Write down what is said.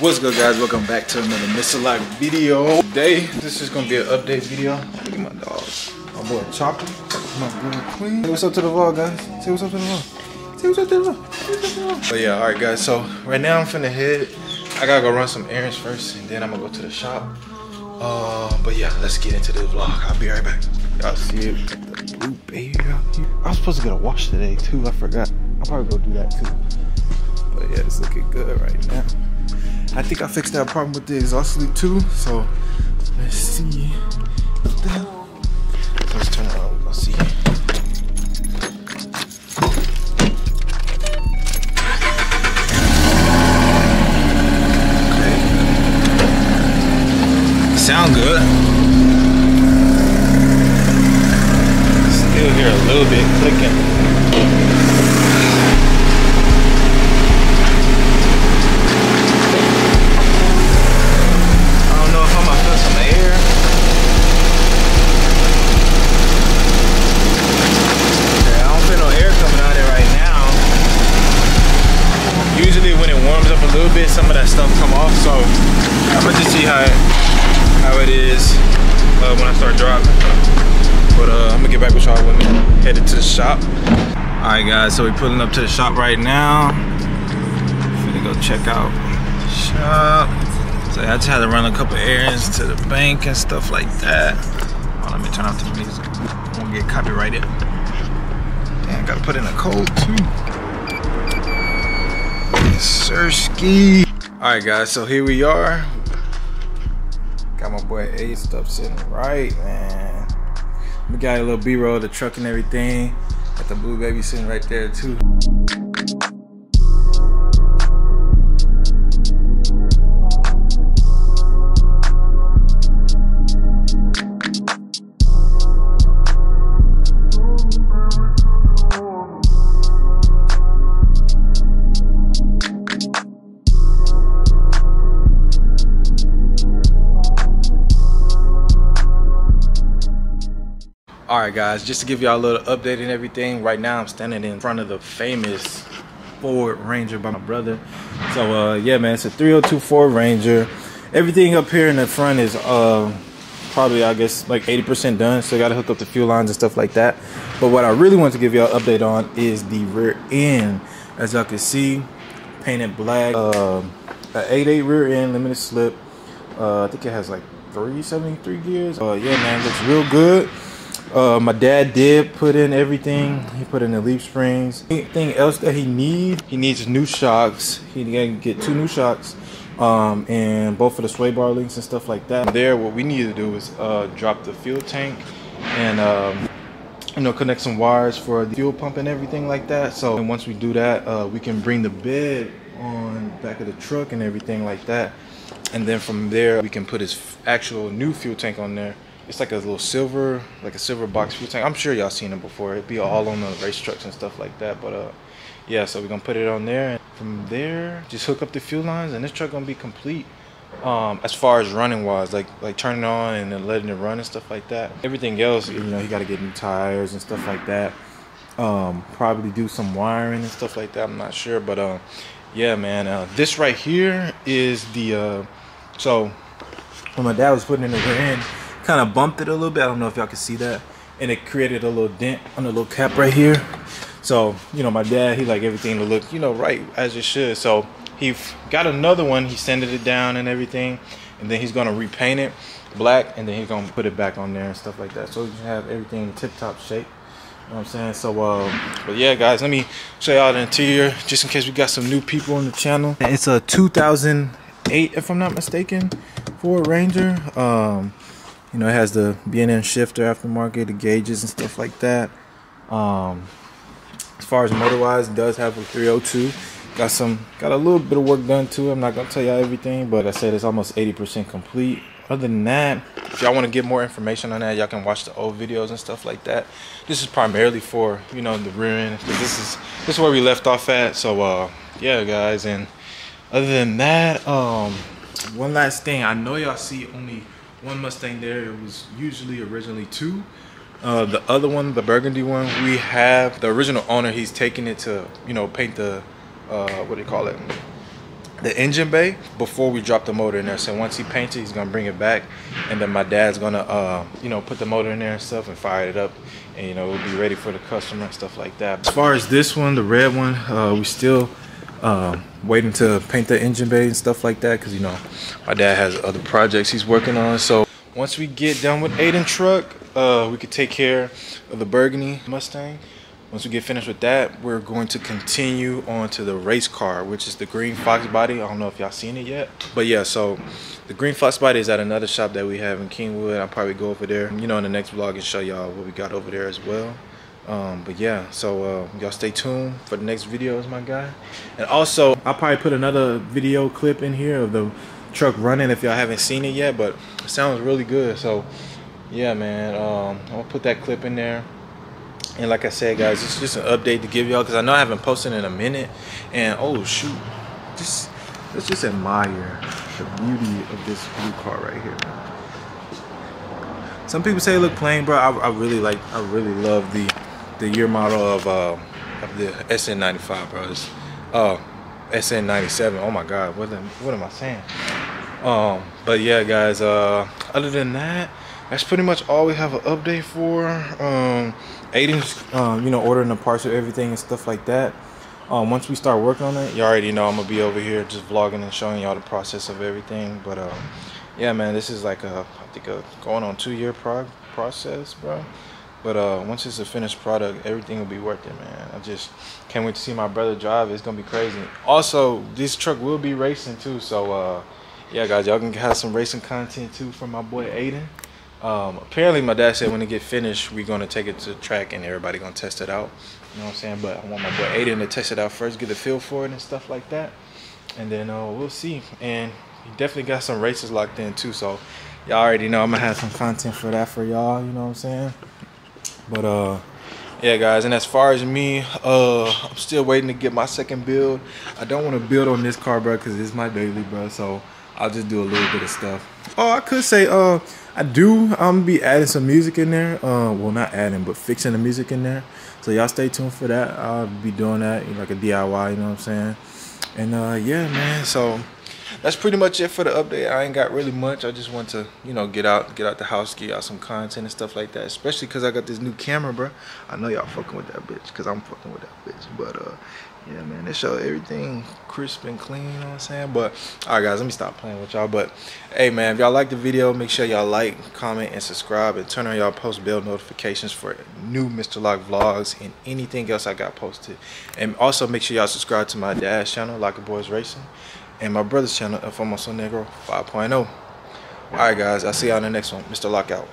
What's good guys? Welcome back to another Mr. Life video. Today, this is gonna be an update video. Look at my dog. My boy Chocolate. My girl Queen. Say what's up to the vlog, guys. Say what's up to the vlog. Say what's up to the vlog. But yeah, alright guys, so right now I'm finna head. I gotta go run some errands first and then I'm gonna go to the shop. Uh, but yeah, let's get into the vlog. I'll be right back. Y'all see it? The blue baby out here. I was supposed to get a wash today too. I forgot. I'll probably go do that too. But yeah, it's looking good right now. I think I fixed that problem with the exhaust leak too. So let's see. What the hell? Let's turn it on. Let's see. Okay. Sound good. Still hear a little bit clicking. I don't know if I'm gonna feel some air. Okay, I don't feel no air coming out of it right now. Usually when it warms up a little bit, some of that stuff come off. So I'm gonna just see how it, how it is uh, when I start dropping. But uh, I'm gonna get back with y'all when we headed to the shop. All right, guys. So we're pulling up to the shop right now. Gonna go check out the shop. So I just had to run a couple errands to the bank and stuff like that. Oh, let me turn off the music. Won't get copyrighted. Damn, gotta put in a code too. Sirski. All right, guys. So here we are. Got my boy A stuff sitting right, man. We got a little B-roll, the truck and everything. Got the blue baby sitting right there too. All right, guys, just to give y'all a little update and everything. Right now, I'm standing in front of the famous Ford Ranger by my brother. So, uh, yeah, man, it's a 302 Ford Ranger. Everything up here in the front is uh, probably, I guess, like 80% done. So, I got to hook up the fuel lines and stuff like that. But what I really want to give y'all an update on is the rear end. As y'all can see, painted black. Uh, a 8.8 rear end, limited slip. Uh, I think it has like 373 gears. Uh, yeah, man, looks real good. Uh, my dad did put in everything. He put in the leaf springs. Anything else that he needs? He needs new shocks. He can get two new shocks, um, and both of the sway bar links and stuff like that. There, what we need to do is uh, drop the fuel tank and um, you know connect some wires for the fuel pump and everything like that. So and once we do that, uh, we can bring the bed on back of the truck and everything like that. And then from there, we can put his actual new fuel tank on there. It's like a little silver, like a silver box fuel tank. I'm sure y'all seen it before. It'd be all on the race trucks and stuff like that. But uh, yeah, so we're gonna put it on there. And from there, just hook up the fuel lines, and this truck gonna be complete. Um, as far as running wise, like like turning on and then letting it run and stuff like that. Everything else, you know, he got to get new tires and stuff like that. Um, probably do some wiring and stuff like that. I'm not sure, but uh, yeah, man. Uh, this right here is the uh, so when my dad was putting in the rear end, kind of bumped it a little bit. I don't know if y'all can see that, and it created a little dent on the little cap right here. So you know, my dad he like everything to look you know right as it should. So he got another one. He sanded it down and everything, and then he's gonna repaint it black, and then he's gonna put it back on there and stuff like that. So you have everything in tip top shape. You know what I'm saying? So, uh, but yeah, guys, let me show y'all the interior just in case we got some new people on the channel. It's a 2008, if I'm not mistaken, Ford Ranger. Um, you know, it has the B&M shifter aftermarket, the gauges and stuff like that. Um, as far as motor wise, it does have a 302. Got some, got a little bit of work done to it. I'm not gonna tell y'all everything, but I said it's almost 80% complete. Other than that, if y'all want to get more information on that, y'all can watch the old videos and stuff like that. This is primarily for you know the rear end. This is this is where we left off at. So uh, yeah, guys. And other than that, um, one last thing. I know y'all see only one Mustang there. It was usually originally two. Uh, the other one, the burgundy one, we have the original owner. He's taking it to you know paint the uh, what do you call it? the engine bay before we drop the motor in there. So once he paints it, he's gonna bring it back, and then my dad's gonna, uh, you know, put the motor in there and stuff and fire it up, and you know, it'll be ready for the customer and stuff like that. As far as this one, the red one, uh, we still uh, waiting to paint the engine bay and stuff like that, cause you know, my dad has other projects he's working on. So once we get done with Aiden truck, uh, we could take care of the Burgundy Mustang. Once we get finished with that, we're going to continue on to the race car, which is the Green Fox body. I don't know if y'all seen it yet. But yeah, so the Green Fox body is at another shop that we have in Kingwood. I'll probably go over there, you know, in the next vlog and show y'all what we got over there as well. Um, but yeah, so uh, y'all stay tuned for the next videos, my guy. And also, I'll probably put another video clip in here of the truck running if y'all haven't seen it yet, but it sounds really good. So yeah, man, um, I'll put that clip in there. And like I said, guys, it's just an update to give y'all because I know I haven't posted in a minute. And oh shoot, just let's just admire the beauty of this blue car right here. Some people say it look plain, bro. I, I really like, I really love the the year model of uh, of the SN95, bro. It's, uh, SN97. Oh my God, what am, what am I saying? Um, but yeah, guys. Uh, other than that, that's pretty much all we have an update for. Um, Aiden's, um, you know, ordering the parts of everything and stuff like that. Um, once we start working on it, you already know I'm gonna be over here just vlogging and showing y'all the process of everything. But um, yeah, man, this is like a I think a going on two year prog process, bro. But uh, once it's a finished product, everything will be worth it, man. I just can't wait to see my brother drive. It's gonna be crazy. Also, this truck will be racing too, so uh, yeah, guys, y'all can have some racing content too from my boy Aiden. Um, apparently, my dad said when it get finished, we're gonna take it to the track and everybody gonna test it out. You know what I'm saying? But I want my boy Aiden to test it out first, get a feel for it and stuff like that, and then uh, we'll see. And he definitely got some races locked in too, so y'all already know I'm gonna have some content for that for y'all. You know what I'm saying? But uh, yeah, guys. And as far as me, uh, I'm still waiting to get my second build. I don't want to build on this car, bro, because it's my daily, bro. So I'll just do a little bit of stuff. Oh, I could say, uh, I do. I'm gonna be adding some music in there. Uh, well, not adding, but fixing the music in there. So y'all stay tuned for that. I'll be doing that like a DIY. You know what I'm saying? And uh, yeah, man. So that's pretty much it for the update. I ain't got really much. I just want to, you know, get out, get out the house, get out some content and stuff like that. Especially because I got this new camera, bro. I know y'all fucking with that bitch, because I'm fucking with that bitch. But uh, yeah, man, they show everything crisp and clean, you know what I'm saying? But, all right, guys, let me stop playing with y'all. But, hey, man, if y'all like the video, make sure y'all like, comment, and subscribe, and turn on y'all post bell notifications for new Mr. Lock vlogs and anything else I got posted. And also make sure y'all subscribe to my dad's channel, Locker Boys Racing, and my brother's channel, El Famoso Negro 5.0. All right, guys, I'll see y'all in the next one. Mr. Lockout.